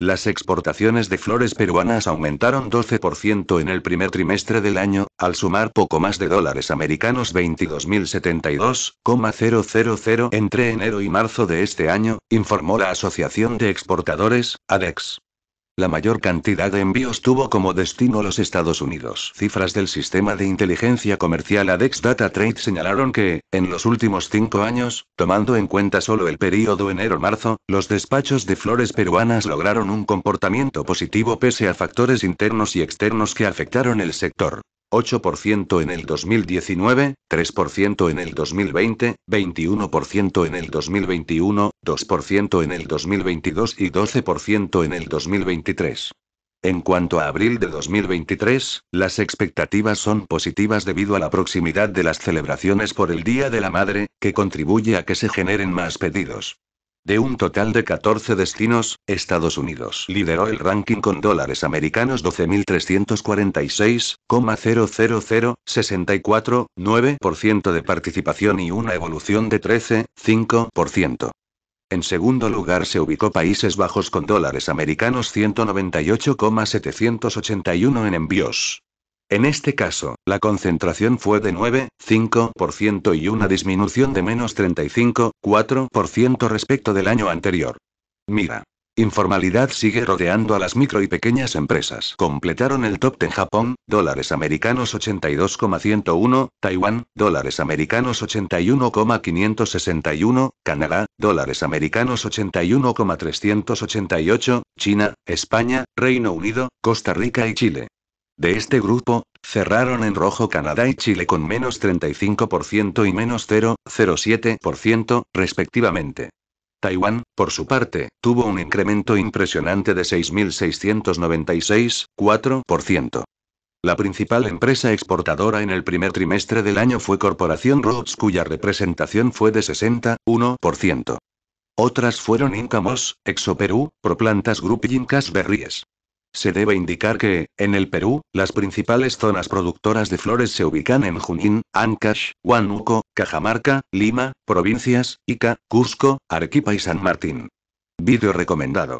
Las exportaciones de flores peruanas aumentaron 12% en el primer trimestre del año, al sumar poco más de dólares americanos 22.072,000 entre enero y marzo de este año, informó la Asociación de Exportadores, ADEX. La mayor cantidad de envíos tuvo como destino los Estados Unidos. Cifras del sistema de inteligencia comercial ADEX Data Trade señalaron que, en los últimos cinco años, tomando en cuenta solo el período enero-marzo, los despachos de flores peruanas lograron un comportamiento positivo pese a factores internos y externos que afectaron el sector. 8% en el 2019, 3% en el 2020, 21% en el 2021, 2% en el 2022 y 12% en el 2023. En cuanto a abril de 2023, las expectativas son positivas debido a la proximidad de las celebraciones por el Día de la Madre, que contribuye a que se generen más pedidos. De un total de 14 destinos, Estados Unidos lideró el ranking con dólares americanos 12.346,000, 64,9% de participación y una evolución de 13,5%. En segundo lugar se ubicó Países Bajos con dólares americanos 198,781 en envíos. En este caso, la concentración fue de 9,5% y una disminución de menos 35,4% respecto del año anterior. Mira. Informalidad sigue rodeando a las micro y pequeñas empresas. Completaron el top en Japón, dólares americanos 82,101, Taiwán, dólares americanos 81,561, Canadá, dólares americanos 81,388, China, España, Reino Unido, Costa Rica y Chile. De este grupo, cerraron en rojo Canadá y Chile con menos 35% y menos 0,07%, respectivamente. Taiwán, por su parte, tuvo un incremento impresionante de 6.696,4%. La principal empresa exportadora en el primer trimestre del año fue Corporación Rhodes cuya representación fue de 61%. Otras fueron Incamos, Exoperú, Proplantas Group y Incas Berries. Se debe indicar que, en el Perú, las principales zonas productoras de flores se ubican en Junín, Ancash, Huánuco, Cajamarca, Lima, provincias, Ica, Cusco, Arequipa y San Martín. Vídeo recomendado.